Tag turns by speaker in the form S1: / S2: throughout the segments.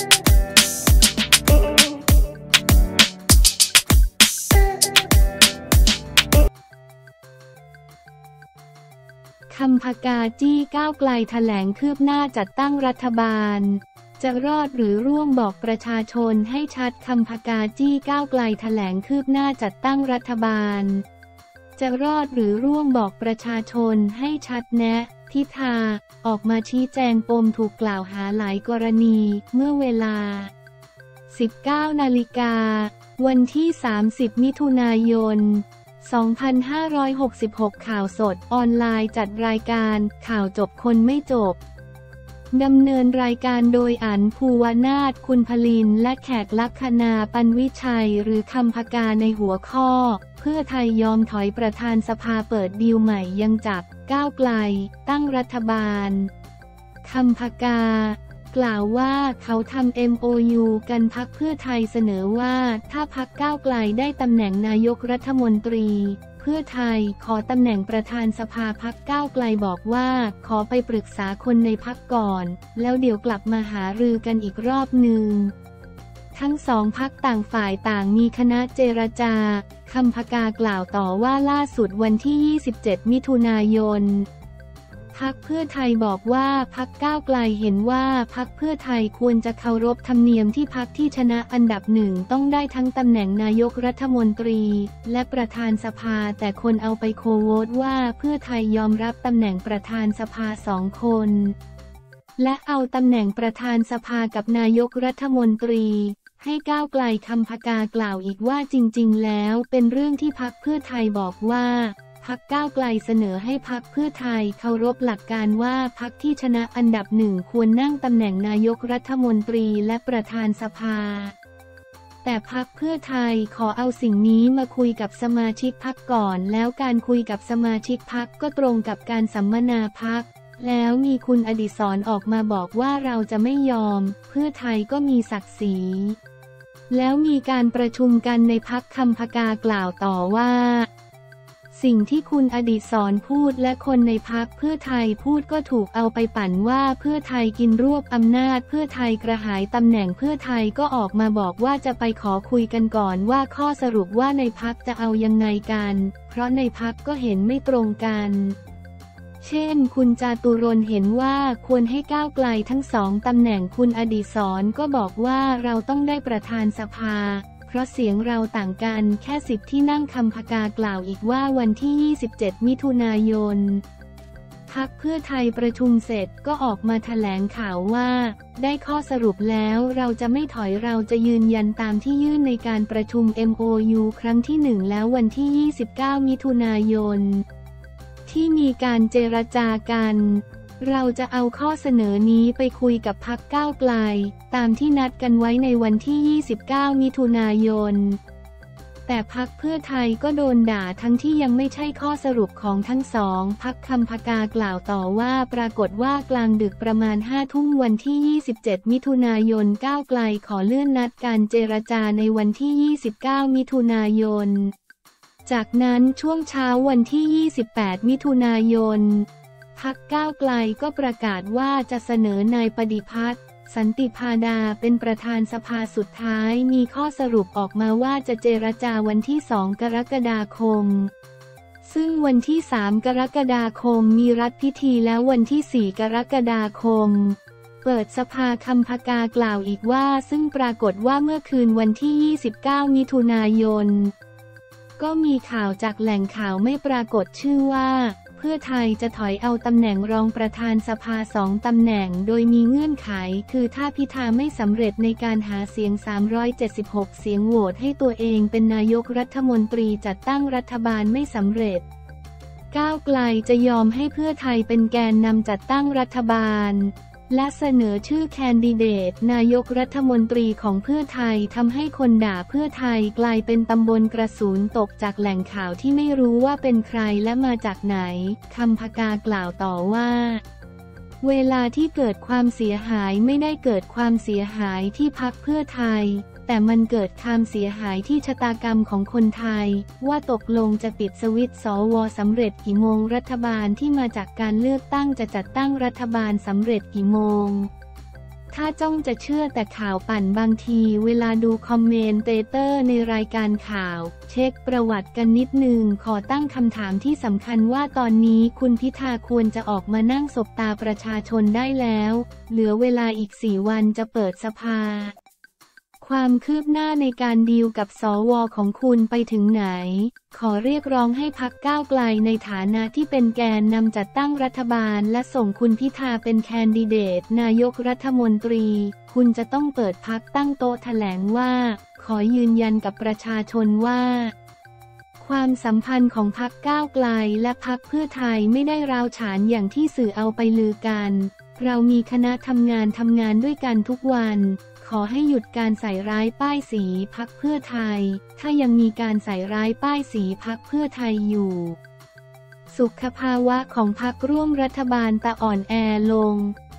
S1: คำพกาจี้ก้าวไกลแถลงคืบหน้าจัดตั้งรัฐบาล จะรอดหรือร่วงบอกประชาชนให้ชัดคำพกาจี้ก้าวไกลแถลงคืบหน้าจัดตั้งรัฐบาล จะรอดหรือร่วงบอกประชาชนให้ชัดแนะ ทิธา ออกมาชี้แจงปมถูกกล่าวหาหลายกรณีเมื่อเวลา 19 นาฬิกา วันที่ 30 มิถุนายน 2566 ข่าวสดออนไลน์จัดรายการข่าวจบคนไม่จบ ดำเนินรายการโดยอันภูวนาถคุณพลิน และแขกลักษณาปันวิชัย หรือคำพกาในหัวข้อ เพื่อไทยยอมถอยประธานสภาเปิดดีลใหม่ยังจับ ก้าวไกล ตั้งรัฐบาลคำพกา กล่าวว่าเขาทำ MOU กันพักเพื่อไทยเสนอว่าถ้าพักก้าวไกลได้ตำแหน่งนายกรัฐมนตรี เพื่อไทยขอตำแหน่งประธานสภาพักก้าวไกลบอกว่าขอไปปรึกษาคนในพักก่อน แล้วเดี๋ยวกลับมาหารือกันอีกรอบหนึ่ง ทั้งสองพักต่างฝ่ายต่างมีคณะเจรจา คำพกากล่าวต่อว่าล่าสุดวันที่ 27 มิถุนายนพักเพื่อไทยบอกว่าพักก้าวไกลเห็นว่าพักเพื่อไทยควรจะเคารพธรรมเนียมที่พักที่ชนะอันดับหนึ่งต้องได้ทั้งตำแหน่งนายกรัฐมนตรี และประธานสภาแต่คนเอาไปโคโวตว่าเพื่อไทยยอมรับตำแหน่งประธานสภาสองคน และเอาตำแหน่งประธานสภากับนายกรัฐมนตรี ให้ก้าวไกลคำพกากล่าวอีกว่าจริง ๆ แล้วเป็นเรื่องที่พักเพื่อไทยบอกว่าพักก้าวไกลเสนอให้พักเพื่อไทยเคารพหลักการว่าพักที่ชนะอันดับหนึ่งควรนั่งตำแหน่งนายกรัฐมนตรีและประธานสภา แต่พักเพื่อไทยขอเอาสิ่งนี้มาคุยกับสมาชิกพักก่อน แล้วการคุยกับสมาชิกพักก็ตรงกับการสัมมนาพัก แล้วมีคุณอดิศรออกมาบอกว่าเราจะไม่ยอม เพื่อไทยก็มีศักดิ์ศรี แล้วมีการประชุมกันในพักคำพกากล่าวต่อว่า สิ่งที่คุณอดีศรพูดและคนในพักเพื่อไทยพูดก็ถูกเอาไปปั่นว่าเพื่อไทยกินรวบอำนาจ เพื่อไทยกระหายตำแหน่งเพื่อไทยก็ออกมาบอกว่าจะไปขอคุยกันก่อนว่าข้อสรุปว่าในพักจะเอายังไงกัน เพราะในพักก็เห็นไม่ตรงกัน เช่น คุณจาตุรนเห็นว่าควรให้ก้าวไกลทั้งสองตำแหน่งคุณอดีศรก็บอกว่าเราต้องได้ประธานสภา เพราะเสียงเราต่างกันแค่สิบที่นั่งคำพกากล่าวอีกว่าวันที่ 27 มิถุนายนพักเพื่อไทยประชุมเสร็จก็ออกมาแถลงข่าวว่า ได้ข้อสรุปแล้วเราจะไม่ถอยเราจะยืนยันตามที่ยื่นในการประชุม MOU ครั้งที่หนึ่งแล้ววันที่ 29 มิถุนายน ที่มีการเจรจากัน เราจะเอาข้อเสนอนี้ไปคุยกับพักก้าวไกล ตามที่นัดกันไว้ในวันที่ 29 มิถุนายน แต่พักเพื่อไทยก็โดนด่าทั้งที่ยังไม่ใช่ข้อสรุปของทั้งสอง พักคำพกากล่าวต่อว่าปรากฏว่ากลางดึกประมาณ5ทุ่มวันที่ 27 มิถุนายนก้าวไกลขอเลื่อนนัดการเจรจาในวันที่ 29 มิถุนายน จากนั้นช่วงเช้าวันที่ 28 มิถุนายน พักก้าวไกลก็ประกาศว่าจะเสนอนายปฏิพัฒน์สันติพาดาเป็นประธานสภาสุดท้ายมีข้อสรุปออกมาว่าจะเจรจาวันที่ 2 กรกฎาคม ซึ่งวันที่ 3 กรกฎาคมมีรัฐพิธีแล้ววันที่ 4 กรกฎาคม เปิดสภาคำพกากล่าวอีกว่าซึ่งปรากฏว่าเมื่อคืนวันที่ 29 มิถุนายน ก็มีข่าวจากแหล่งข่าวไม่ปรากฏชื่อว่า เพื่อไทยจะถอยเอาตำแหน่งรองประธานสภาสองตำแหน่งโดยมีเงื่อนไข คือถ้าพิธาไม่สำเร็จในการหาเสียง 376 เสียงโหวตให้ตัวเองเป็นนายกรัฐมนตรีจัดตั้งรัฐบาลไม่สำเร็จ ก้าวไกลจะยอมให้เพื่อไทยเป็นแกนนำจัดตั้งรัฐบาล และเสนอชื่อแคนดิเดต นายกรัฐมนตรีของเพื่อไทยทำให้คนด่าเพื่อไทยกลายเป็นตำบลกระสุนตกจากแหล่งข่าวที่ไม่รู้ว่าเป็นใครและมาจากไหนคำพกากล่าวต่อว่าเวลาที่เกิดความเสียหายไม่ได้เกิดความเสียหายที่พักเพื่อไทย แต่มันเกิดความเสียหายที่ชะตากรรมของคนไทย ว่าตกลงจะปิดสวิตช์สวสำเร็จกี่โมงรัฐบาลที่มาจากการเลือกตั้งจะจัดตั้งรัฐบาลสำเร็จกี่โมง ถ้าจ้องจะเชื่อแต่ข่าวปั่นบางที เวลาดู commentator ในรายการข่าว เช็คประวัติกันนิดนึงขอตั้งคำถามที่สำคัญว่าตอนนี้คุณพิธาควรจะออกมานั่งสบตาประชาชนได้แล้ว เหลือเวลาอีกสี่วันจะเปิดสภา ความคืบหน้าในการดีลกับสวของคุณไปถึงไหน ขอเรียกร้องให้พักก้าวไกลในฐานะที่เป็นแกนนำจัดตั้งรัฐบาลและส่งคุณพิธาเป็นแคนดิเดต นายกรัฐมนตรี คุณจะต้องเปิดพักตั้งโต๊ะแถลงว่า ขอยืนยันกับประชาชนว่าความสัมพันธ์ของพักก้าวไกลและพักเพื่อไทยไม่ได้ราวฉานอย่างที่สื่อเอาไปลือกัน เรามีคณะทำงานทำงานด้วยกันทุกวัน ขอให้หยุดการใส่ร้ายป้ายสีพักเพื่อไทย ถ้ายังมีการใส่ร้ายป้ายสีพักเพื่อไทยอยู่ สุขภาวะของพักร่วมรัฐบาลตะอ่อนแอลง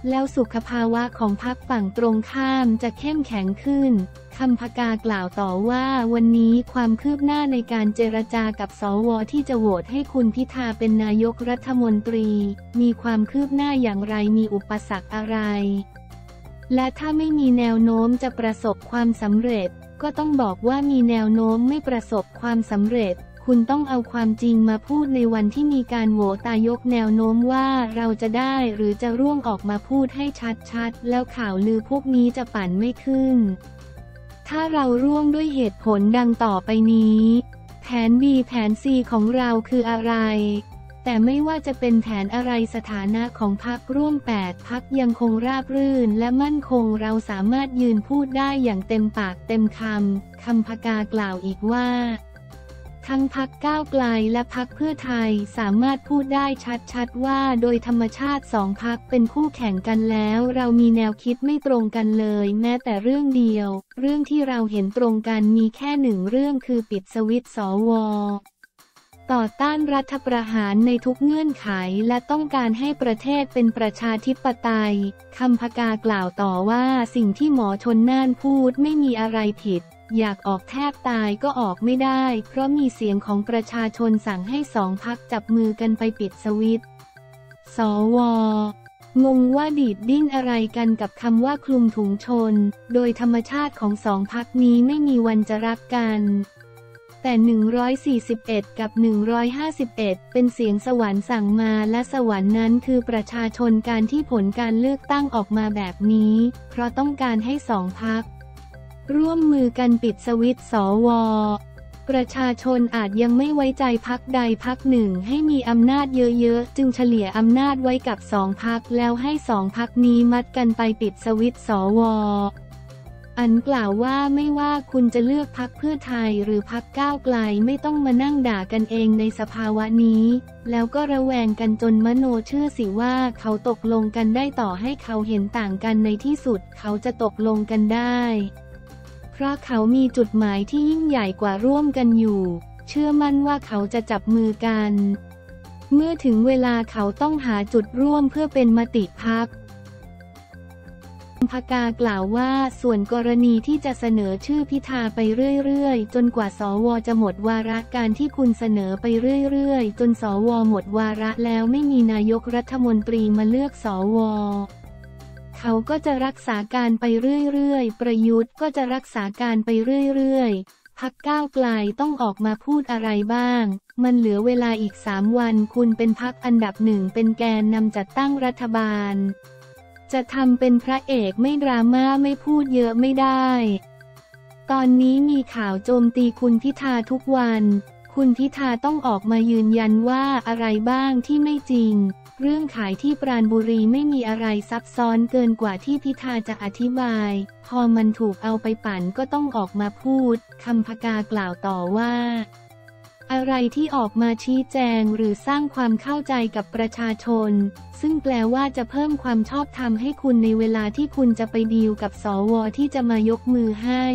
S1: แล้วสุขภาวะของพักฝั่งตรงข้ามจะเข้มแข็งขึ้นคำพกากล่าวต่อว่าวันนี้ความคืบหน้าในการเจรจากับสวที่จะโหวตให้คุณพิธาเป็นนายกรัฐมนตรี มีความคืบหน้าอย่างไรมีอุปสรรคอะไร และถ้าไม่มีแนวโน้มจะประสบความสำเร็จ ก็ต้องบอกว่ามีแนวโน้มไม่ประสบความสำเร็จ คุณต้องเอาความจริงมาพูดในวันที่มีการโหวตายกแนวโน้มว่าเราจะได้หรือจะร่วงออกมาพูดให้ชัดๆ แล้วข่าวลือพวกนี้จะปั่นไม่ขึ้น ถ้าเราร่วงด้วยเหตุผลดังต่อไปนี้ แผน B แผน C ของเราคืออะไร แต่ไม่ว่าจะเป็นแผนอะไรสถานะของพักร่วม 8 พักยังคงราบรื่นและมั่นคงเราสามารถยืนพูดได้อย่างเต็มปากเต็มคำ คำพกากล่าวอีกว่า ทั้งพักก้าวไกลและพักเพื่อไทยสามารถพูดได้ชัดๆว่าโดยธรรมชาติสองพักเป็นคู่แข่งกันแล้ว เรามีแนวคิดไม่ตรงกันเลย แม้แต่เรื่องเดียว เรื่องที่เราเห็นตรงกันมีแค่หนึ่งเรื่องคือปิดสวิตช์สว ต่อต้านรัฐประหารในทุกเงื่อนไขและต้องการให้ประเทศเป็นประชาธิปไตย คำพกากล่าวต่อว่าสิ่งที่หมอชนน่านพูดไม่มีอะไรผิด อยากออกแทบตายก็ออกไม่ได้ เพราะมีเสียงของประชาชนสั่งให้สองพักจับมือกันไปปิดสวิตช์สวงงว่าดีดดิ้นอะไรกันกับคำว่าคลุมถุงชน โดยธรรมชาติของสองพักนี้ไม่มีวันจะรักกัน แต่ 141 กับ 151 เป็นเสียงสวรรค์สั่งมาและสวรรค์นั้นคือประชาชนการที่ผลการเลือกตั้งออกมาแบบนี้ เพราะต้องการให้สองพัก ร่วมมือกันปิดสวิตช์สวประชาชนอาจยังไม่ไว้ใจพักใดพักหนึ่งให้มีอำนาจเยอะๆ จึงเฉลี่ยอำนาจไว้กับสองพักแล้วให้สองพักนี้มัดกันไปปิดสวิตช์สว อันกล่าวว่าไม่ว่าคุณจะเลือกพักเพื่อไทยหรือพักก้าวไกลไม่ต้องมานั่งด่ากันเองในสภาวะนี้ แล้วก็ระแวงกันจนมโนเชื่อสิว่าเขาตกลงกันได้ต่อให้เขาเห็นต่างกันในที่สุดเขาจะตกลงกันได้ เพราะเขามีจุดหมายที่ยิ่งใหญ่กว่าร่วมกันอยู่ เชื่อมั่นว่าเขาจะจับมือกัน เมื่อถึงเวลาเขาต้องหาจุดร่วมเพื่อเป็นมติพัก พกากล่าวว่าส่วนกรณีที่จะเสนอชื่อพิธาไปเรื่อยๆ จนกว่าสวจะหมดวาระการที่คุณเสนอไปเรื่อยๆ จนสวหมดวาระแล้วไม่มีนายกรัฐมนตรีมาเลือกสวเขาก็จะรักษาการไปเรื่อยๆ ประยุทธ์ก็จะรักษาการไปเรื่อยๆ พักก้าวไกลต้องออกมาพูดอะไรบ้าง มันเหลือเวลาอีกสามวันคุณเป็นพักอันดับหนึ่งเป็นแกนนำจัดตั้งรัฐบาล จะทำเป็นพระเอกไม่ดราม่าไม่พูดเยอะไม่ได้ ตอนนี้มีข่าวโจมตีคุณพิธาทุกวัน คุณพิธาต้องออกมายืนยันว่าอะไรบ้างที่ไม่จริง เรื่องขายที่ปราณบุรีไม่มีอะไรซับซ้อนเกินกว่าที่พิธาจะอธิบาย พอมันถูกเอาไปปั่นก็ต้องออกมาพูดคำพกากล่าวต่อว่า อะไรที่ออกมาชี้แจงหรือสร้างความเข้าใจกับประชาชน ซึ่งแปลว่าจะเพิ่มความชอบธรรมให้คุณในเวลาที่คุณจะไปดีลกับสวที่จะมายกมือให้